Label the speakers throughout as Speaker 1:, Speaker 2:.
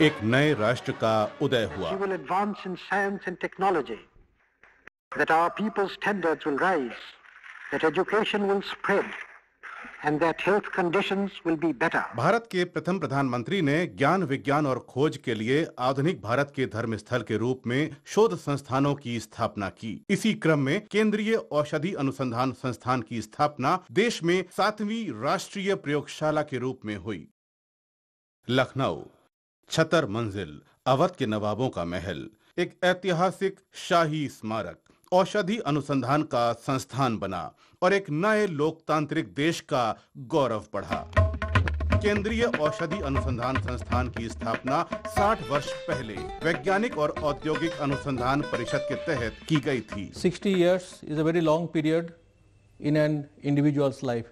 Speaker 1: एक नए राष्ट्र का उदय हुआ।
Speaker 2: Will advance in science and technology, that our people's standards will rise, that education will spread, and that health conditions will be better.
Speaker 1: Bharat के प्रथम प्रधानमंत्री ने ज्ञान विज्ञान और खोज के लिए आधुनिक भारत के धर्म स्थल के रूप में शोध संस्थानों की स्थापना की। इसी क्रम में केंद्रीय औषधि अनुसंधान संस्थान की स्थापना देश में सातवीं राष्ट्रीय प्रयोगशाला के रूप में हुई। लखनऊ छतर मंजिल अवध के नवाबों का महल एक ऐतिहासिक शाही स्मारक औषधि अनुसंधान का संस्थान बना और एक नए लोकतांत्रिक देश का गौरव बढ़ा केंद्रीय औषधि अनुसंधान संस्थान की स्थापना 60 वर्ष पहले वैज्ञानिक और औद्योगिक अनुसंधान परिषद के तहत की गई थी
Speaker 3: 60 years is a very long period in an individual's life.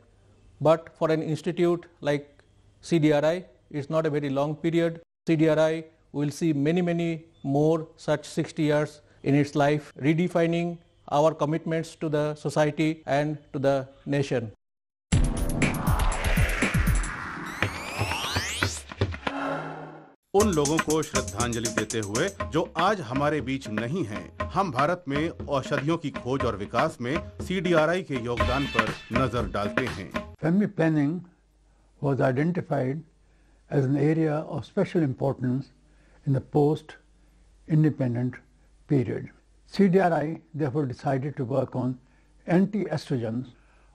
Speaker 3: But for an institute like CDRI, it's not a very long period. CDRI will see many, many more such 60 years in its life, redefining our commitments to the society and to the nation.
Speaker 1: उन लोगों को श्रद्धांजलि देते हुए जो आज हमारे बीच नहीं हैं, हम भारत में औषधियों की खोज और विकास में सीडीआरआई के योगदान पर नज़र डालते हैं
Speaker 4: Family planning was identified as an area of special importance in the post-independent period. CDRI therefore decided to work on anti-estrogens.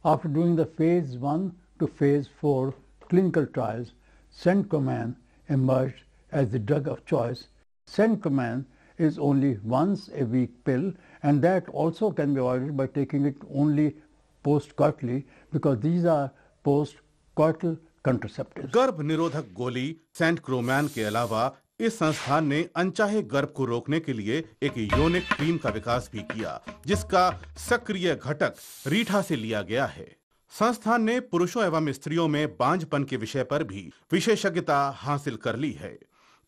Speaker 4: After doing the phase 1 to phase 4 clinical trials, Centroman emerged as the drug of choice. Centroman is only once a week pill and that also can be avoided by taking it only post-coitally because these are post-coital contraceptives.
Speaker 1: गर्भ निरोधक गोली Saint क्रोमैन के अलावा इस संस्थान ने अनचाहे गर्भ को रोकने के लिए एक योनिक क्रीम का विकास भी किया, जिसका सक्रिय घटक रीठा से लिया गया है। संस्थान ने पुरुषों एवं स्त्रियों में बांझपन के विषय पर भी विशेषज्ञता हासिल कर ली है।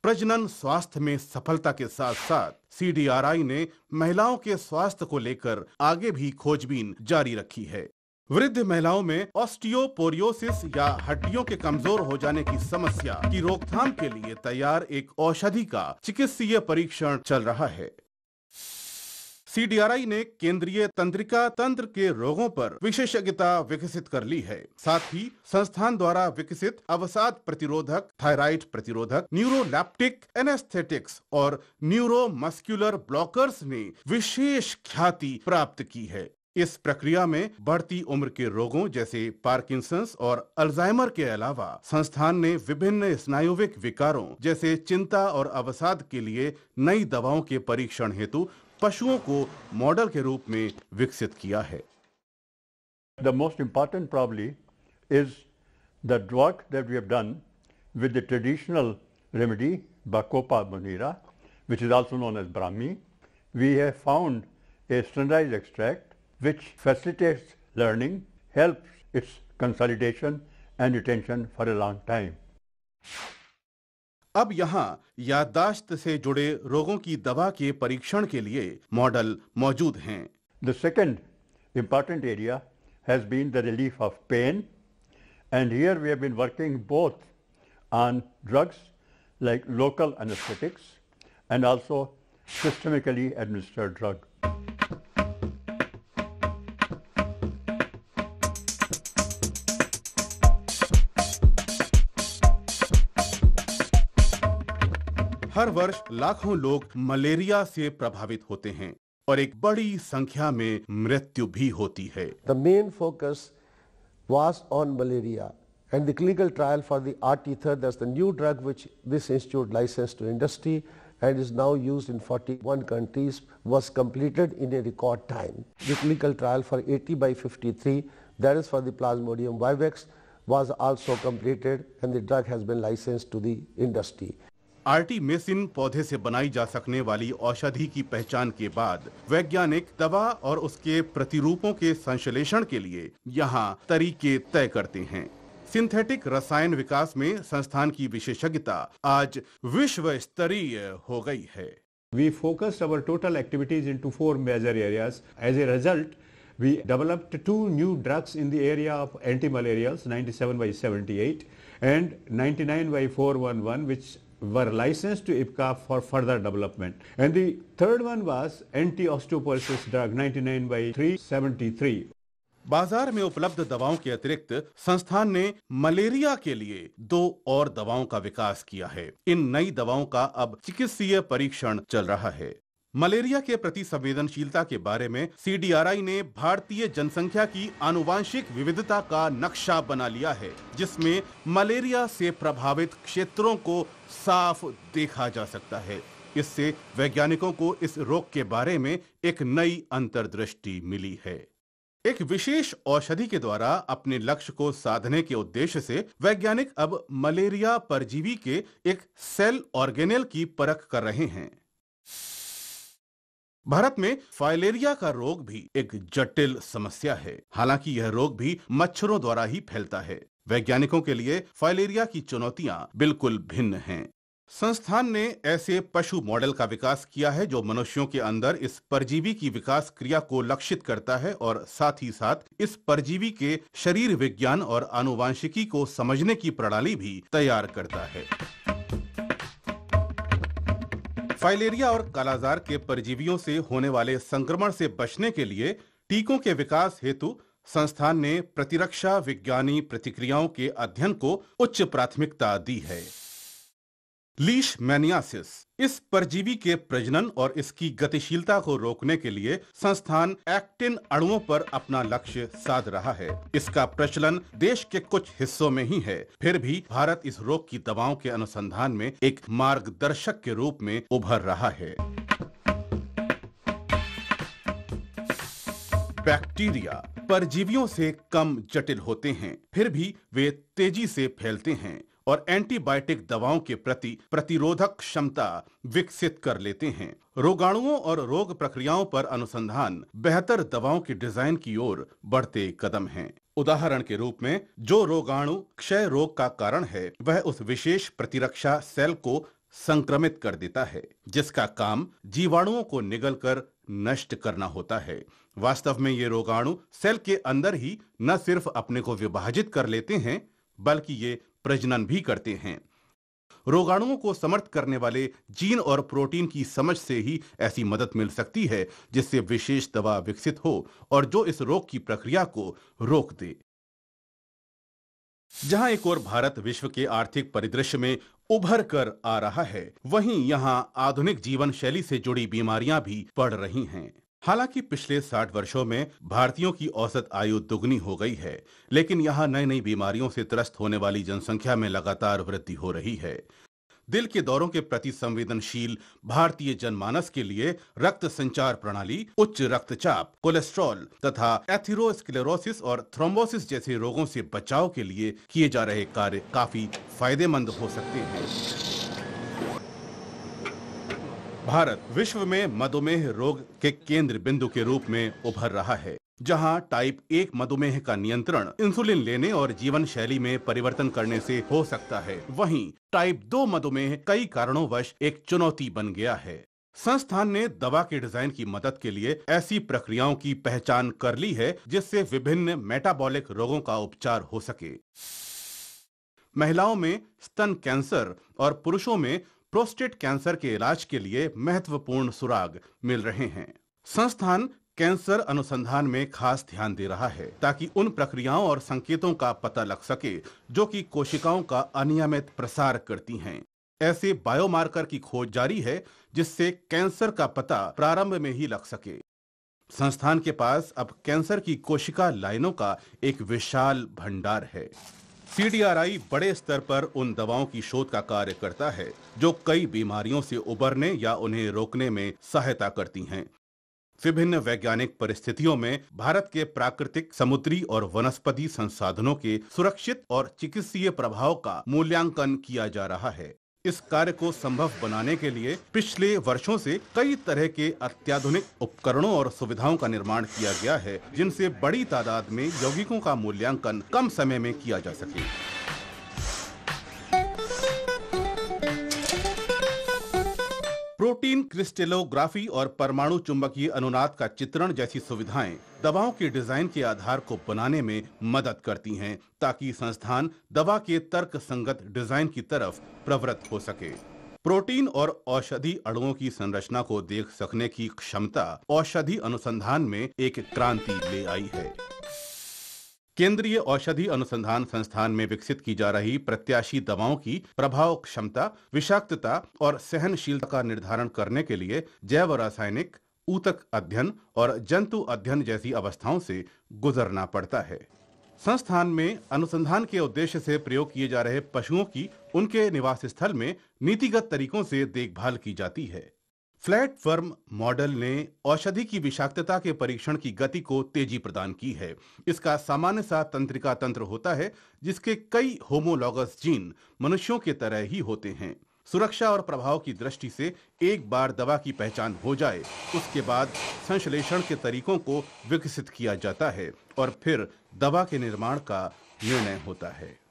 Speaker 1: प्रजनन स्वास्थ्य में सफलता के साथ साथ सीडीआरआई ने महिलाओं के स्वास्थ्य को लेकर आगे भी खोजबीन जारी रखी है। वृद्ध महिलाओं में ऑस्टियोपोरियोसिस या हड्डियों के कमज़ोर हो जाने की समस्या की रोकथाम के लिए तैयार एक औषधि का चिकित्सीय परीक्षण चल रहा है। सीडीआरआई ने केंद्रीय तंत्रिका तंत्र के रोगों पर विशेषज्ञता विकसित कर ली है। साथ ही संस्थान द्वारा विकसित अवसाद प्रतिरोधक, थायराइड प्रतिरोधक, न्यूरोलैप्टिक एनेस्थेटिक्स और न्यूरोमस्कुलर ब्लॉकर्स ने विशेष ख्याति प्राप्त की है। इस प्रक्रिया में बढ़ती उम्र के रोगों जैसे पार्किंसंस और अल्जाइमर के अलावा संस्थान ने विभिन्न स्नायुविक विकारों जैसे चिंता और अवसाद के लिए नई दवाओं के परीक्षण हेतु पशुओं को मॉडल के रूप में विकसित किया है।
Speaker 5: The most important problem is the drug that we have done with the traditional remedy Bacopa monnieri which is also known as brahmi we have found a standard extract which facilitates learning, helps its consolidation and retention for a long time.
Speaker 1: अब यहाँ याददाश्त से जुड़े रोगों की दवा के परीक्षण के लिए मॉडल मौजूद हैं
Speaker 5: The second important area has been the relief of pain and here we have been working both on drugs like local anesthetics and also systemically administered drug.
Speaker 1: हर वर्ष लाखों लोग मलेरिया से प्रभावित होते हैं और एक बड़ी संख्या में मृत्यु भी होती है।
Speaker 6: The main focus was on malaria and the clinical trial for the arteether that's the new drug which this institute license to industry and is now used in 41 countries was completed in a record time the clinical trial for 80 by 53 that is for the plasmodium vivax was also completed and the drug has been licensed to the industry.
Speaker 1: Artemisinin पौधे से बनाई जा सकने वाली औषधि की पहचान के बाद वैज्ञानिक दवा और उसके प्रतिरूपों के संश्लेषण के लिए यहाँ तरीके तय करते हैं। सिंथेटिक रसायन विकास में संस्थान की विशेषज्ञता आज विश्व स्तरीय हो गई है।
Speaker 7: We focus our total activities into four major areas as a result we developed two new drugs in the area of anti malarials 97 by 78 and 99 by 411 which were licensed to IPCA for further development. And the third one was anti-osteoporosis drug 99 by 373.
Speaker 1: बाज़ार में उपलब्ध दवाओं के अतिरिक्त संस्थान ने malaria के लिए दो और दवाओं का विकास किया है इन नई दवाओं का अब चिकित्सीय परीक्षण चल रहा है मलेरिया के प्रति संवेदनशीलता के बारे में सीडीआरआई ने भारतीय जनसंख्या की आनुवांशिक विविधता का नक्शा बना लिया है, जिसमें मलेरिया से प्रभावित क्षेत्रों को साफ़ देखा जा सकता है। इससे वैज्ञानिकों को इस रोग के बारे में एक नई अंतर्दृष्टि मिली है। एक विशेष औषधि के द्वारा अपने लक्ष्य को साधने के उद्देश्य से वैज्ञानिक अब मलेरिया परजीवी के एक सेल ऑर्गेनेल की परख कर रहे हैं। भारत में फाइलेरिया का रोग भी एक जटिल समस्या है। हालाँकि यह रोग भी मच्छरों द्वारा ही फैलता है। वैज्ञानिकों के लिए फाइलेरिया की चुनौतियाँ बिल्कुल भिन्न हैं। संस्थान ने ऐसे पशु मॉडल का विकास किया है जो मनुष्यों के अंदर इस परजीवी की विकास क्रिया को लक्षित करता है और साथ ही साथ इस परजीवी के शरीर विज्ञान और आनुवांशिकी को समझने की प्रणाली भी तैयार करता है। फाइलेरिया और कालाजार के परजीवियों से होने वाले संक्रमण से बचने के लिए टीकों के विकास हेतु संस्थान ने प्रतिरक्षा विज्ञानी प्रतिक्रियाओं के अध्ययन को उच्च प्राथमिकता दी है। लीश मैनियासिस, इस परजीवी के प्रजनन और इसकी गतिशीलता को रोकने के लिए संस्थान एक्टिन अणुओं पर अपना लक्ष्य साध रहा है। इसका प्रचलन देश के कुछ हिस्सों में ही है। फिर भी भारत इस रोग की दवाओं के अनुसंधान में एक मार्गदर्शक के रूप में उभर रहा है। बैक्टीरिया परजीवियों से कम जटिल होते हैं। फिर भी वे तेज़ी से फैलते हैं। और एंटीबायोटिक दवाओं के प्रति प्रतिरोधक क्षमता विकसित कर लेते हैं। रोगाणुओं और रोग प्रक्रियाओं पर अनुसंधान बेहतर दवाओं के डिज़ाइन की ओर बढ़ते कदम हैं। उदाहरण के रूप में, जो रोगाणु क्षय रोग का कारण है, वह उस विशेष प्रतिरक्षा सेल को संक्रमित कर देता है, जिसका काम जीवाणुओं को निगल कर नष्ट करना होता है। वास्तव में ये रोगाणु सेल के अंदर ही न सिर्फ़ अपने को विभाजित कर लेते हैं, बल्कि ये प्रजनन भी करते हैं। रोगाणुओं को समर्थ करने वाले जीन और प्रोटीन की समझ से ही ऐसी मदद मिल सकती है, जिससे विशेष दवा विकसित हो और जो इस रोग की प्रक्रिया को रोक दे। जहाँ एक और भारत विश्व के आर्थिक परिदृश्य में उभर कर आ रहा है, वहीं यहाँ आधुनिक जीवन शैली से जुड़ी बीमारियाँ भी बढ़ रही हैं। हालाँकि पिछले 60 वर्षों में भारतीयों की औसत आयु दुगनी हो गई है, लेकिन यहाँ नई नई बीमारियों से त्रस्त होने वाली जनसंख्या में लगातार वृद्धि हो रही है। दिल के दौरों के प्रति संवेदनशील भारतीय जनमानस के लिए रक्त संचार प्रणाली, उच्च रक्तचाप, कोलेस्ट्रॉल तथा एथिरोस्क्लेरोसिस और थ्रोम्बोसिस जैसे रोगों से बचाव के लिए किए जा रहे कार्य काफ़ी फ़ायदेमंद हो सकते हैं। भारत विश्व में मधुमेह रोग के केंद्र बिंदु के रूप में उभर रहा है, जहाँ टाइप एक मधुमेह का नियंत्रण इंसुलिन लेने और जीवन शैली में परिवर्तन करने से हो सकता है। वहीं टाइप दो मधुमेह कई कारणों वश एक चुनौती बन गया है। संस्थान ने दवा के डिज़ाइन की मदद के लिए ऐसी प्रक्रियाओं की पहचान कर ली है, जिससे विभिन्न मेटाबॉलिक रोगों का उपचार हो सके। महिलाओं में स्तन कैंसर और पुरुषों में प्रोस्टेट कैंसर के इलाज के लिए महत्वपूर्ण सुराग मिल रहे हैं। संस्थान कैंसर अनुसंधान में खास ध्यान दे रहा है ताकि उन प्रक्रियाओं और संकेतों का पता लग सके जो कि कोशिकाओं का अनियमित प्रसार करती हैं। ऐसे बायोमार्कर की खोज जारी है जिससे कैंसर का पता प्रारंभ में ही लग सके। संस्थान के पास अब कैंसर की कोशिका लाइनों का एक विशाल भंडार है। सीडीआरआई बड़े स्तर पर उन दवाओं की शोध का कार्य करता है, जो कई बीमारियों से उबरने या उन्हें रोकने में सहायता करती हैं। विभिन्न वैज्ञानिक परिस्थितियों में भारत के प्राकृतिक, समुद्री और वनस्पति संसाधनों के सुरक्षित और चिकित्सीय प्रभाव का मूल्यांकन किया जा रहा है। इस कार्य को संभव बनाने के लिए पिछले वर्षों से कई तरह के अत्याधुनिक उपकरणों और सुविधाओं का निर्माण किया गया है, जिनसे बड़ी तादाद में यौगिकों का मूल्यांकन कम समय में किया जा सके। प्रोटीन, क्रिस्टेलोग्राफी और परमाणु चुंबकीय अनुनाद का चित्रण जैसी सुविधाएँ दवाओं के डिज़ाइन के आधार को बनाने में मदद करती हैं, ताकि संस्थान दवा के तर्क संगत डिज़ाइन की तरफ़ प्रवृत्त हो सके। प्रोटीन और औषधि अणुओं की संरचना को देख सकने की क्षमता औषधि अनुसंधान में एक क्रांति ले आई है। केंद्रीय औषधि अनुसंधान संस्थान में विकसित की जा रही प्रत्याशी दवाओं की प्रभाव क्षमता, विषाक्तता और सहनशीलता का निर्धारण करने के लिए जैव रासायनिक, ऊतक अध्ययन और जंतु अध्ययन जैसी अवस्थाओं से गुजरना पड़ता है। संस्थान में अनुसंधान के उद्देश्य से प्रयोग किए जा रहे पशुओं की उनके निवास स्थल में नीतिगत तरीकों से देखभाल की जाती है। फ्लैट फर्म मॉडल ने औषधि की विषाक्तता के परीक्षण की गति को तेज़ी प्रदान की है। इसका सामान्य सा तंत्रिका तंत्र होता है, जिसके कई होमोलॉगस जीन मनुष्यों के तरह ही होते हैं। सुरक्षा और प्रभाव की दृष्टि से एक बार दवा की पहचान हो जाए, उसके बाद संश्लेषण के तरीकों को विकसित किया जाता है और फिर दवा के निर्माण का निर्णय होता है।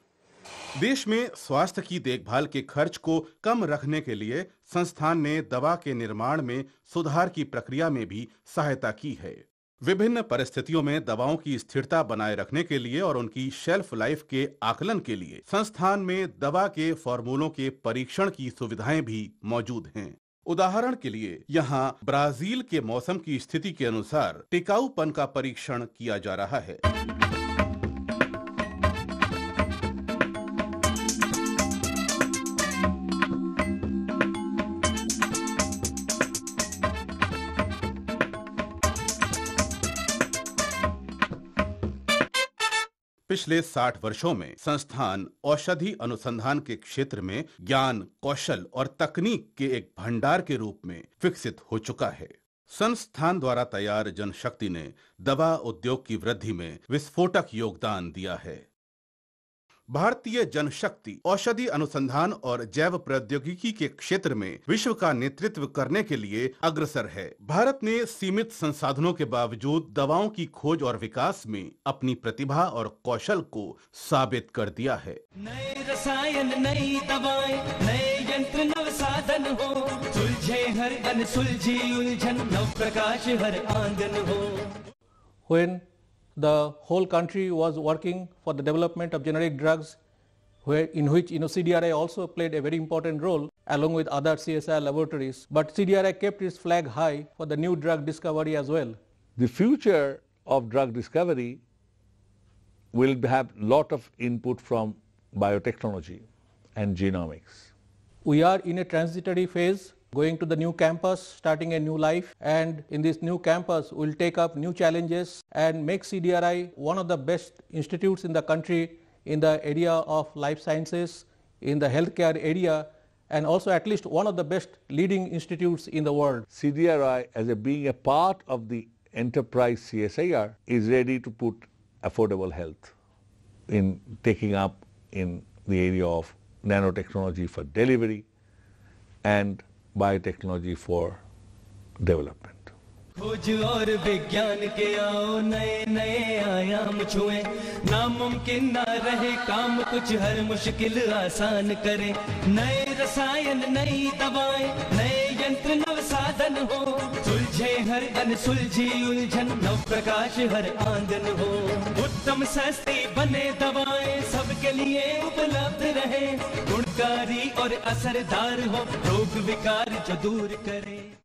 Speaker 1: देश में स्वास्थ्य की देखभाल के खर्च को कम रखने के लिए संस्थान ने दवा के निर्माण में सुधार की प्रक्रिया में भी सहायता की है। विभिन्न परिस्थितियों में दवाओं की स्थिरता बनाए रखने के लिए और उनकी शेल्फ लाइफ के आकलन के लिए संस्थान में दवा के फॉर्मूलों के परीक्षण की सुविधाएँ भी मौजूद हैं। उदाहरण के लिए, यहाँ ब्राज़ील के मौसम की स्थिति के अनुसार टिकाऊपन का परीक्षण किया जा रहा है। पिछले 60 वर्षों में संस्थान औषधि अनुसंधान के क्षेत्र में ज्ञान, कौशल और तकनीक के एक भंडार के रूप में विकसित हो चुका है। संस्थान द्वारा तैयार जनशक्ति ने दवा उद्योग की वृद्धि में विस्फोटक योगदान दिया है। भारतीय जनशक्ति औषधि अनुसंधान और जैव प्रौद्योगिकी के क्षेत्र में विश्व का नेतृत्व करने के लिए अग्रसर है। भारत ने सीमित संसाधनों के बावजूद दवाओं की खोज और विकास में अपनी प्रतिभा और कौशल को साबित कर दिया है।
Speaker 8: नए रसायन नई दवाएँ नए यंत्र नव साधन हो। सुलझे हर अन सुलझी उलझन नव प्रकाश हर आँगन हो।
Speaker 3: The whole country was working for the development of generic drugs where, in which you know, CDRI also played a very important role along with other CSI laboratories. But CDRI kept its flag high for the new drug discovery as well.
Speaker 9: The future of drug discovery will have lot of input from biotechnology and genomics.
Speaker 3: We are in a transitory phase going to the new campus, starting a new life and in this new campus we'll take up new challenges and make CDRI one of the best institutes in the country in the area of life sciences, in the healthcare area and also at least one of the best leading institutes in the world.
Speaker 9: CDRI as a being a part of the enterprise CSIR is ready to put affordable health in taking up in the area of nanotechnology for delivery and biotechnology for development.
Speaker 8: खोज और विज्ञान के आओ, नए नए आयाम छुए नामुमकिन ना रहे काम, कुछ हर मुश्किल आसान करे नए रसायन, नई दवाएँ, नए यंत्र नव साधन हो। सुलझे हर अन सुलझी उलझन, नव प्रकाश हर आँगन हो। उत्तम सस्ती बने दवाएँ सबके लिए उपलब्ध रहे। गुणकारी और असरदार हो, रोग विकार जो दूर करे।